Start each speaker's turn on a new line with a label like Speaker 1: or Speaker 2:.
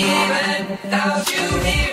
Speaker 1: Even without you here.